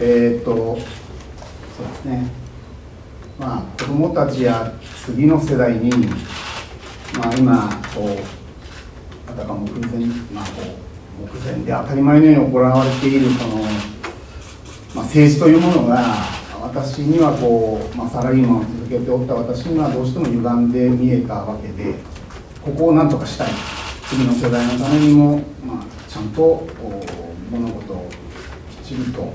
えー、とそうですね。まあ子どもたちや次の世代に、まあ、今こうあたかも目前,、まあ、こう目前で当たり前のように行われているその、まあ、政治というものが私にはこう、まあ、サラリーマンを続けておった私にはどうしても歪んで見えたわけでここをなんとかしたい。次の世代のためにも、まあ、ちゃんと物事をきちりと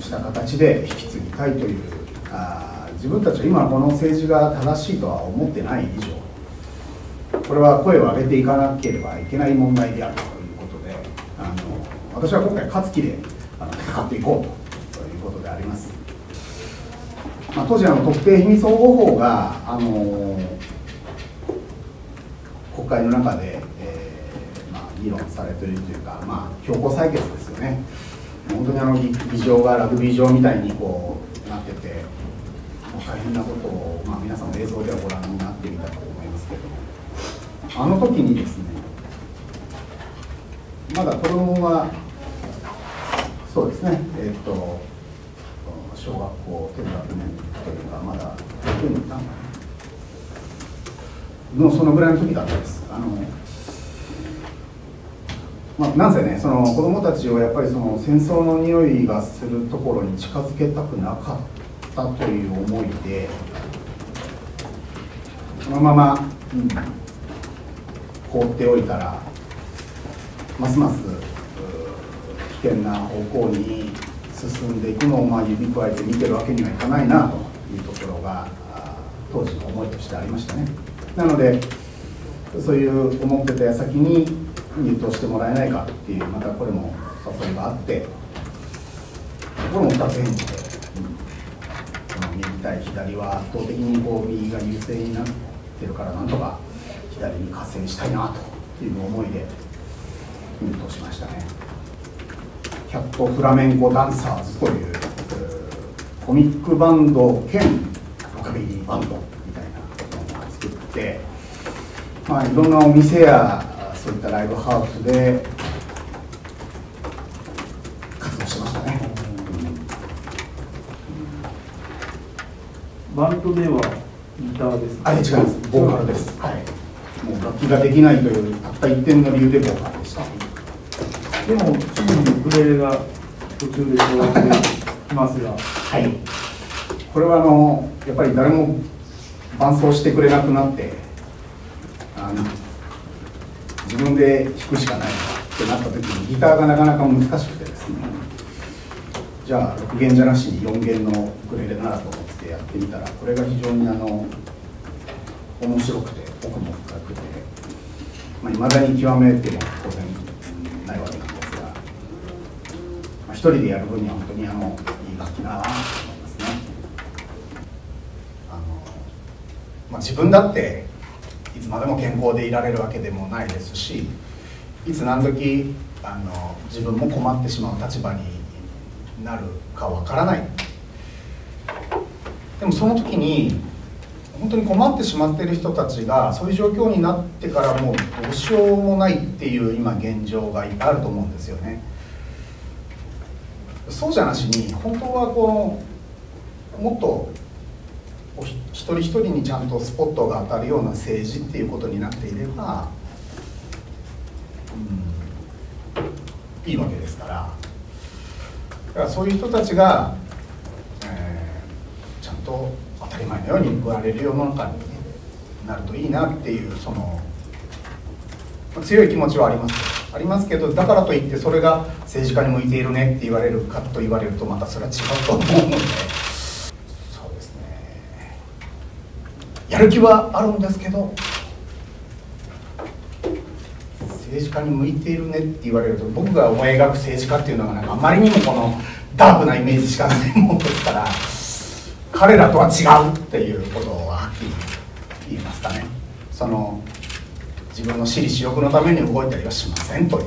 した形で引き継ぎたいというあ自分たちは今この政治が正しいとは思ってない以上これは声を上げていかなければいけない問題であるということであの私は今回勝つ気であの戦っていこうということであります、まあ、当時あの特定秘密保護法があの国会の中で、えーまあ、議論されているというか、まあ、強行採決ですよね。本当にあの議場がラグビー場みたいにこうなっててもう大変なことを、まあ、皆さんも映像ではご覧になってみたと思いますけども。あの時にですねまだ子供はそうですねえっ、ー、と小学校低学年というかまだ6年かのそのぐらいの時だったんです。あのまあ、なんせねその子どもたちをやっぱりその戦争の匂いがするところに近づけたくなかったという思いでそのまま、うん、放っておいたらますます危険な方向に進んでいくのをまあ指くわえて見てるわけにはいかないなというところが当時の思いとしてありましたね。なのでそういう思ってた矢先に入党してもらえないかっていうまたこれも誘いがあってこれも2つ返事で、うん、右対左は圧倒的にこう右が優勢になってるからなんとか左に合戦したいなという思いで入党しましたね。キャットフラメンコダンサーズというコミックバンド兼ロカビリーバンドみたいなものを作ってまあいろんなお店やそういったライブハウスで活動しましたね、バンドではギターですあ違います。ボーカルです。はい。もう楽器ができないというたった一点の理由でボーカルでした。でもチームにウクレレが途中で加わってきますが。はい。これはあのやっぱり誰も伴奏してくれなくなってあの自分で弾くしかないってなった時にギターがなかなか難しくてですねじゃあ6弦じゃなしに4弦のウクレレならと思ってやってみたらこれが非常にあの面白くて奥も深くていまあ、未だに極めても当然ないわけなんですが、まあ、一人でやる分には本当にあのいい楽器だなと思いますね。あのまあ、自分だっていつまでも健康でいられるわけでもないですしいつ何時あの自分も困ってしまう立場になるかわからない。でもその時に本当に困ってしまっている人たちがそういう状況になってからもうどうしようもないっていう今現状がいっぱいあると思うんですよね。そうじゃなしに本当はこのもっと一人一人にちゃんとスポットが当たるような政治っていうことになっていれば、うん、いいわけですからだからそういう人たちが、えー、ちゃんと当たり前のように報われる世の中になるといいなっていうその強い気持ちはありますありますけどだからといってそれが政治家に向いているねって言われるかと言われるとまたそれは違うと思うので。やる気はあるんですけど政治家に向いているねって言われると僕が思い描く政治家っていうのがなんかあまりにもこのダークなイメージしかないものですから彼らとは違うっていうことをはっきり言いますかね。その自分の私利私欲のために動いたりはしませんという